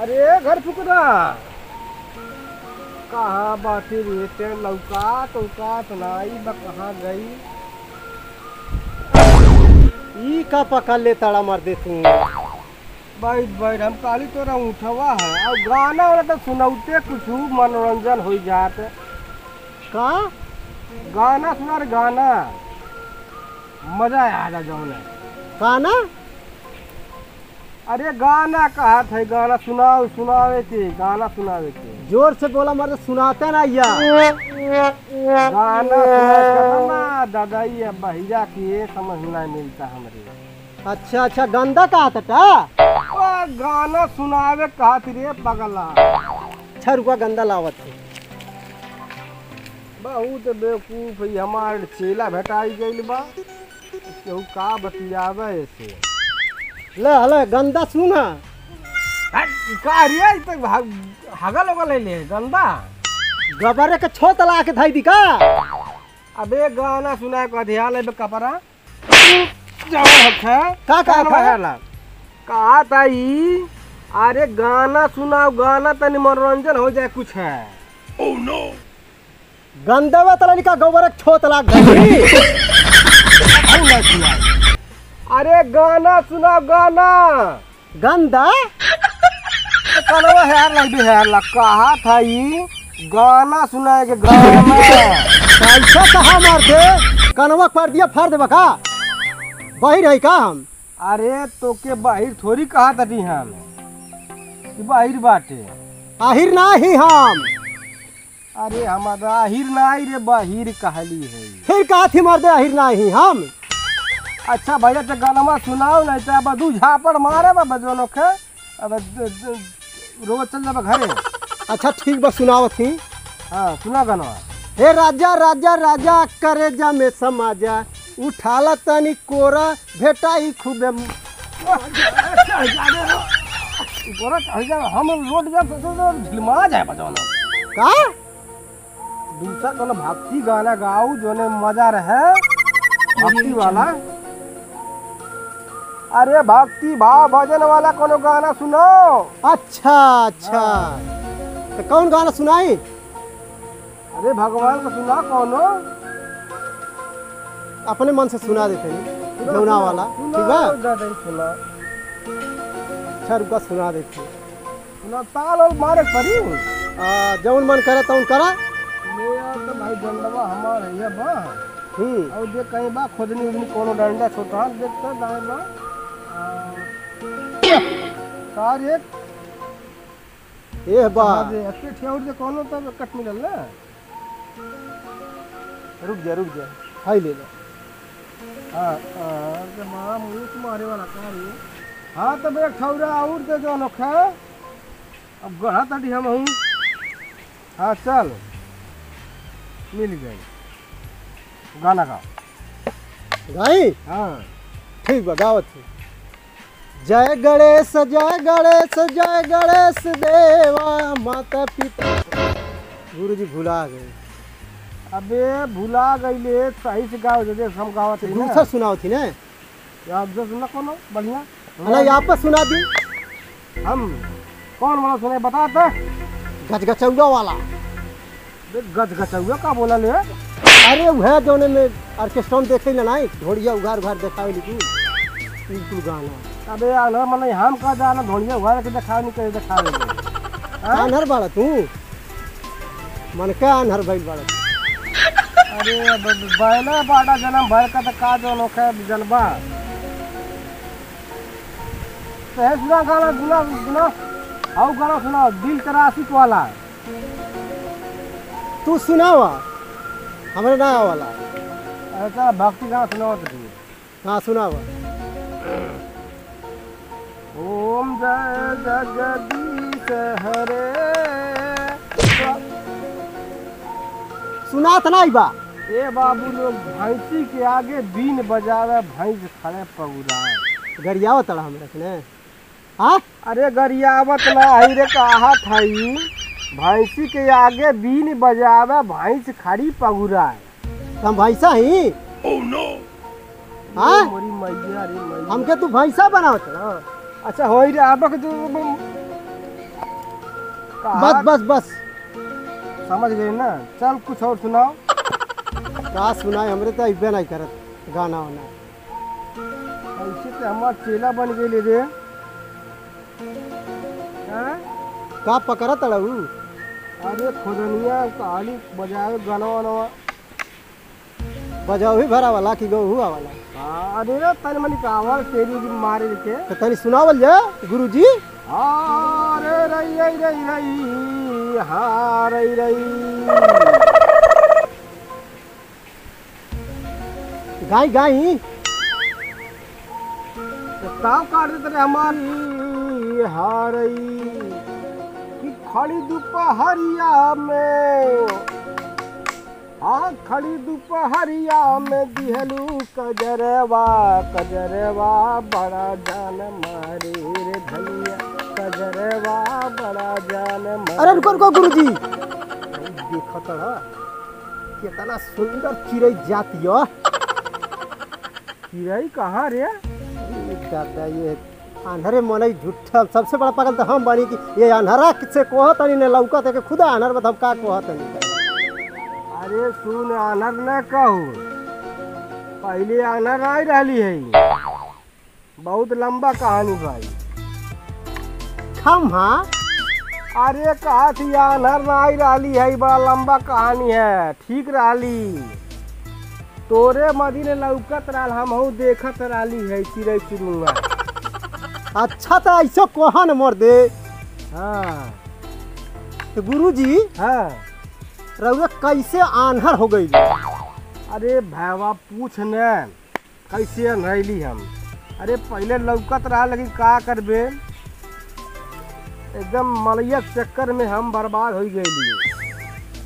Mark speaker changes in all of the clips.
Speaker 1: अरे घर फुकना कहाँ बाटी रे ते लौका तौका तनाई बा कहाँ गई।
Speaker 2: ई का पकड़ ले ताड़ा मार दे तू?
Speaker 1: बैठ बैठ हम काली तोरा उठवा है। और गाना वाला तो सुनौते कुछ मनोरंजन हो जात।
Speaker 2: का?
Speaker 1: गाना सुना रे गाना। मज़ा आ जा जौन
Speaker 2: काना
Speaker 1: अरे गाना कहा था गाना सुनाओ सुनावे के गाना सुनावे के।
Speaker 2: ज़ोर से बोला मार सुनाते ना या
Speaker 1: गाना ना दादा ये भैया की समझ नहीं मिलता हमरे।
Speaker 2: अच्छा अच्छा गंदा कहा था
Speaker 1: ओ गाना सुनावे कहा रे पगला।
Speaker 2: छह रुपया गंदा लावत है।
Speaker 1: बहुत बेवकूफ़ हमार चेला भेटाई गइल बा। केहू का बतियावे ऐसे
Speaker 2: ले हले गंदा सुना
Speaker 1: का रे ई तो हगल होगल है ले गंदा।
Speaker 2: गबरे के छो तला के धाई दी का?
Speaker 1: अबे गाना सुनाए का ध्यान है कपड़ा जाओ। हखे
Speaker 2: का का
Speaker 1: बहेला कहा ताई? अरे गाना सुनाओ गाना तनी मनोरंजन हो जाए कुछ है।
Speaker 2: तला निका गोबर के छो तला गई
Speaker 1: और ना सुनाओ। अरे गाना सुनाओ गाना।
Speaker 2: गंदा?
Speaker 1: कनवा हेयर लग भी हेयर लग कहा था ई गाना सुनाए के गाना।
Speaker 2: पैसा कहा मार दे कनवा कर दिया फाड़ देबा का? बही रही का हम?
Speaker 1: अरे तो के बाहिर थोड़ी कहा था हम? कि बाहिर बाटे।
Speaker 2: आहिर ना ही हम।
Speaker 1: अरे हमारा आहिर नाई रे बाहिर कहली है।
Speaker 2: फिर कहा थी मार दे आहिर ना ही हम?
Speaker 1: अच्छा भैया तो गाना सुनाओ नहीं तो अब दू झापड़ मारे बा बजवनो के। अब रोज चल जाबा घरे।
Speaker 2: अच्छा ठीक बा सुनावत थी
Speaker 1: हाँ सुना गाना
Speaker 2: हे राजा राजा राजा करे जा में समाजा। उठाला तनी कोरा भेटाई खूबे।
Speaker 1: हम रोड जा तो तो झिलमा जाए बजवनो।
Speaker 2: का?
Speaker 1: दूसरा कोनो भक्ति गाना गाओ जोने मज़ा रहे। भक्ति वाला। अरे भक्ति भाव भजन वाला कोनो गाना सुनो।
Speaker 2: अच्छा अच्छा। तो कौन गाना सुनाई?
Speaker 1: अरे भगवान का सुना कोनो?
Speaker 2: अपने मन से सुना देते हैं जौना वाला। ठीक
Speaker 1: दादा सुना।
Speaker 2: अच्छा रुका सुना देते हैं।
Speaker 1: सुना ताल और मारे
Speaker 2: आ, जौन मन करे तौन करा।
Speaker 1: ले आ तो भाई डंडवा हमार है बा।
Speaker 2: हम्म।
Speaker 1: और देख कहीं बा खोदनी उदनी कोनो डंडा छोटा देख तो दाएँ बा कार एक
Speaker 2: ए बा
Speaker 1: दे अके ठेउर दे कोनो तब कट मिलल ना। रुक जा रुक जा।
Speaker 2: हाई ले ले।
Speaker 1: हाँ हाँ तो मारा मुँह मारे वाला कार ये हाँ तब एक ठौरा और दे जो नोखा अब गढ़ा तड़ी हम हूँ। हाँ चल। मिल गई गाना गा
Speaker 2: गाई?
Speaker 1: हाँ।
Speaker 2: ठीक बा गावत थी जय गणेश जय गणेश जय गणेश देवा माता पिता। गुरु जी भुला गए।
Speaker 1: अबे भुला गईले सही से गाओ जैसे हम गावत
Speaker 2: तो
Speaker 1: हई ना।
Speaker 2: दूसरा सुनाओ थी ने?
Speaker 1: याद से सुना कोनो बढ़िया।
Speaker 2: अरे यहाँ पर सुना दी।
Speaker 1: हम कौन वाला सुने बता तो
Speaker 2: गचगचौगा वाला।
Speaker 1: देख गचौआ का बोला ले?
Speaker 2: अरे वह जौने में ऑर्केस्ट्रा में देखे ना नहीं ढोड़िया उघार उघार देखावे लिखी। बिल्कुल गाना।
Speaker 1: अबे यार मन हम का जाना? धोनिया हुआ के दिखा नहीं करे दिखा ले
Speaker 2: अनहर बाड़ा तू? मन का अनहर भइल बाड़ा
Speaker 1: अरे बैला बाटा जन्म भर का तो का जो नोखे जनबा तो सुना गाना सुना सुना। आओ गाना सुना दिल तेरा आशिक वाला।
Speaker 2: तू सुनावा हमरे ना वाला।
Speaker 1: ऐसा भक्ति गाना सुना तो ठीक
Speaker 2: हाँ सुनावा।
Speaker 1: जगदीश हरे
Speaker 2: सुनात नहीं बा
Speaker 1: ए बाबू लोग भैंसी के आगे बीन बजावे भैंस खड़े पगुराए।
Speaker 2: गरियावा तड़ा हमरा के ने। हाँ?
Speaker 1: अरे गरियावत ना आई रे कहा थई भैंसी के आगे बीन बजावे भैंस खड़ी पगुराए।
Speaker 2: हम भैंसा ही? हाँ?
Speaker 1: मोरी मैया रे मैया।
Speaker 2: हमके तू भैंसा बनावत ना
Speaker 1: अच्छा होई रे आबक जो
Speaker 2: बस बस बस।
Speaker 1: समझ गई ना? चल कुछ और सुनाओ।
Speaker 2: का सुनाए? हमरे तो अइबे नहीं करत गाना वाना।
Speaker 1: ऐसे तो हमार चेला बन गई रे। हैं?
Speaker 2: का पकड़त अड़ू
Speaker 1: अरे खुदनिया कहानी बजाए गाना वाना
Speaker 2: बजाओ ही भरा वाला कि गहू वाला?
Speaker 1: हाँ, अरे रे तन मनी कावल तेरी की मारे के
Speaker 2: तो तनी सुनावल जा गुरुजी।
Speaker 1: अरे रई रई रई रई हाँ रई रई।
Speaker 2: गाई गाई।
Speaker 1: तो ताव काट देते रे हमारी हारई कि खड़ी दोपहरिया में हाँ खड़ी दोपहरिया में दिहलू कजरवा कजरवा बड़ा जान मारे रे धनिया कजरवा बड़ा जान मारे
Speaker 2: अरे रुको रुको गुरुजी। देखो तो कितना सुंदर चिड़ै जाती है
Speaker 1: चिड़ै कहाँ रे?
Speaker 2: दादा ये अनहरे मनई झूठा सबसे बड़ा पागल तो हम बनी कि ये अनहरा से कहत नहीं लौकत है कि खुदा अनहर बत हम का कहत नहीं
Speaker 1: अरे सुन आनर न कहू। पहले आनर आई रही है। बहुत लंबा कहानी भाई।
Speaker 2: हम हाँ?
Speaker 1: अरे कहा थी आनर न आई रही है बड़ा लंबा कहानी है। ठीक रही तोरे मदीने लौकत रहल हमहू देखत रही है चिड़ै चुरुंगा
Speaker 2: अच्छा तो ऐसा कहा न मोर दे।
Speaker 1: हाँ।
Speaker 2: तो गुरुजी?
Speaker 1: हाँ।
Speaker 2: रउआ कैसे आन्हर हो गई?
Speaker 1: अरे भैवा, पूछ न। कैसे रहली हम? अरे पहले लौकत रहा, लेकिन का करबे? एकदम मलैया के चक्कर में हम बर्बाद हो गई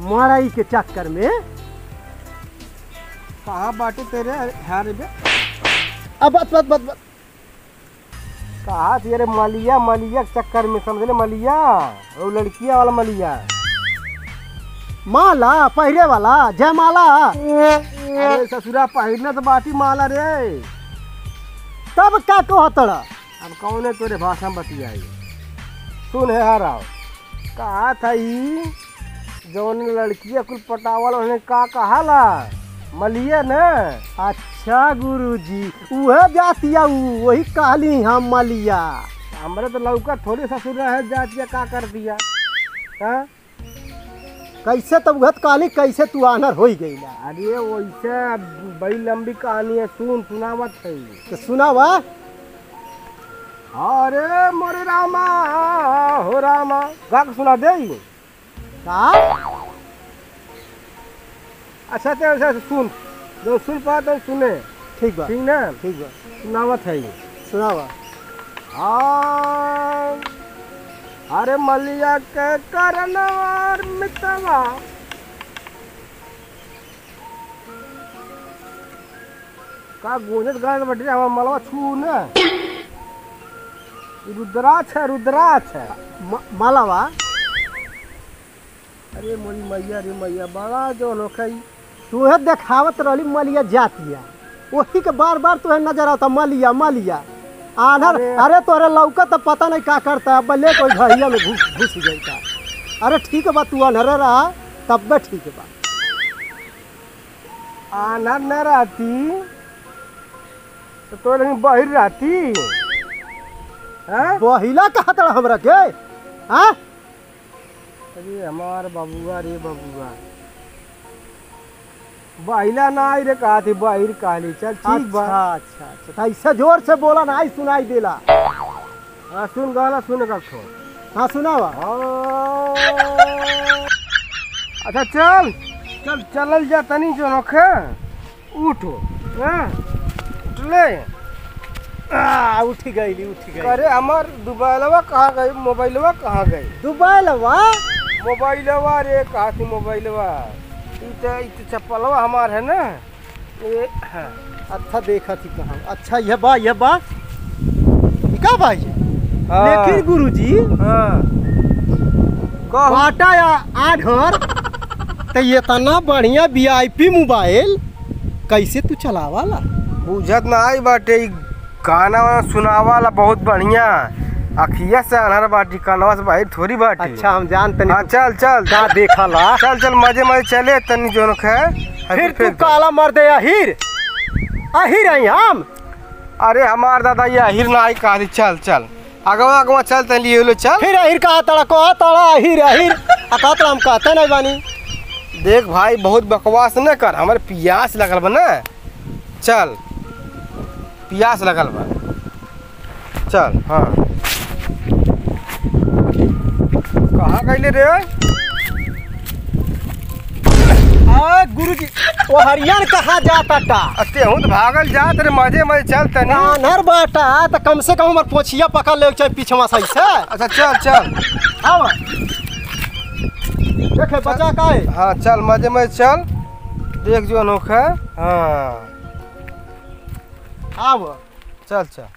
Speaker 2: मरई के चक्कर में?
Speaker 1: कहा बाटे तेरे? हारे बे।
Speaker 2: अब बत बत बत बत।
Speaker 1: कहा अरे मलिया? मलिया के चक्कर में, समझ ले मलिया? वो लड़किया वाला मलिया।
Speaker 2: माला पहरे वाला जयमाला
Speaker 1: अरे ससुरा पहिरना तो बाटी माला रे।
Speaker 2: तब क्या कहत रहा
Speaker 1: अब कौन है तेरे भाषा में बतियाई? सुन है हाराव कहा था ई, जौन लड़किया कुल पटावल उन्हें का कहाला? मलिया न?
Speaker 2: अच्छा गुरुजी, उहे जातिया वही कहली हम मलिया।
Speaker 1: हमारे तो लौका थोड़ी ससुर है, जातिया का कर दिया। हाँ?
Speaker 2: कैसे तब उहत कहली कैसे तू आनर हो गई
Speaker 1: अरे वैसे बड़ी लंबी कहानी है सुन सुनावत है
Speaker 2: तो सुनावा।
Speaker 1: अरे मोरे रामा हो रामा। गा के सुना दे
Speaker 2: का?
Speaker 1: अच्छा तो अच्छा सुन। जो सुन पा तो सुने।
Speaker 2: ठीक बा।
Speaker 1: ठीक ना?
Speaker 2: ठीक बा।
Speaker 1: सुनावत है
Speaker 2: सुनावा।
Speaker 1: हाँ। अरे मलिया के करनवार मितवा। का गूंजत गाय बटे हमार मलवा छू न। रुद्राक्ष है रुद्राक्ष है
Speaker 2: मालावा?
Speaker 1: अरे मोरी मैया रे मैया बड़ा जो लोग
Speaker 2: तुहे देखावत रहली मलिया जातिया। वही के बार बार तुहे नज़र आता मलिया मलिया। आनर
Speaker 1: अरे-
Speaker 2: अरे तोरे लौका तो पता नहीं का करता अब ले कोई घड़िया में घुस घुस जाता अरे ठीक बा तू अनहरे रहा तब बे ठीक बा
Speaker 1: आनर न रहती तो तो लेकिन बहिर रहती। हैं?
Speaker 2: बहिला कहा तड़ा हमरा के? हाँ?
Speaker 1: अरे हमार बबुआ रे बबुआ। बहिला ना आई रे कहा थी बहिर कहली चल ठीक बा।
Speaker 2: अच्छा अच्छा अच्छा। तो ऐसे ज़ोर से बोला ना आई सुनाई देला।
Speaker 1: हाँ सुन गाना सुन का छोड़
Speaker 2: हाँ सुनावा।
Speaker 1: अच्छा चल चल चलल जा तनी जो नखे उठो हाँ उठले
Speaker 2: आ, उठी गईली उठी गई
Speaker 1: अरे हमार मोबाइलवा कहाँ गई? मोबाइलवा कहाँ गई?
Speaker 2: दुबैलवा?
Speaker 1: मोबाइलवा रे कहा थी मोबाइलवा। चप्पलवा हमार है ना। ये हाँ।
Speaker 2: अच्छा देखा थी कहाँ अच्छा ये बा ये बा। का बा ये? लेकिन गुरुजी।
Speaker 1: हाँ।
Speaker 2: बाटा या आधर तो ये तना बढ़िया वीआईपी मोबाइल। कैसे तू चलावाला?
Speaker 1: बुझत ना आई बाटे गाना वाना सुनावाला बहुत बढ़िया। अखिया से अनहर बाटी कनवा से भाई थोड़ी बाटी
Speaker 2: अच्छा हम जानते
Speaker 1: हाँ
Speaker 2: नहीं
Speaker 1: चल चल।
Speaker 2: का देखला
Speaker 1: चल चल मज़े मज़े चले तनी जो है
Speaker 2: फिर तू काला मर दे अहिर। अहिर आई हम।
Speaker 1: अरे हमार दादा ये अहिर ना आई कहा चल चल। अगवा अगवा चल तनी लिए लो चल।
Speaker 2: फिर अहिर कहा तड़ा कहा तड़ा अहिर अहिर। आ कहा तड़ा हम कहते नहीं बानी।
Speaker 1: देख भाई बहुत बकवास न कर हमारे प्यास लगल बा ना। चल। प्यास लगल बा। चल हाँ। कहाँ गईले रे?
Speaker 2: आ गुरुजी वो हरियन कहा जाता
Speaker 1: तो भागल जा तेरे मज़े मज़े चल तनी।
Speaker 2: कानर बाटा तो कम से कम हमार पोछिया पकड़ ले चाहे पीछवा सही से।
Speaker 1: अच्छा चल चल।
Speaker 2: देखे बचा का है
Speaker 1: हाँ चल मज़े मज़े चल। देख जो अनोखा। हाँ।
Speaker 2: आवा
Speaker 1: चल चल।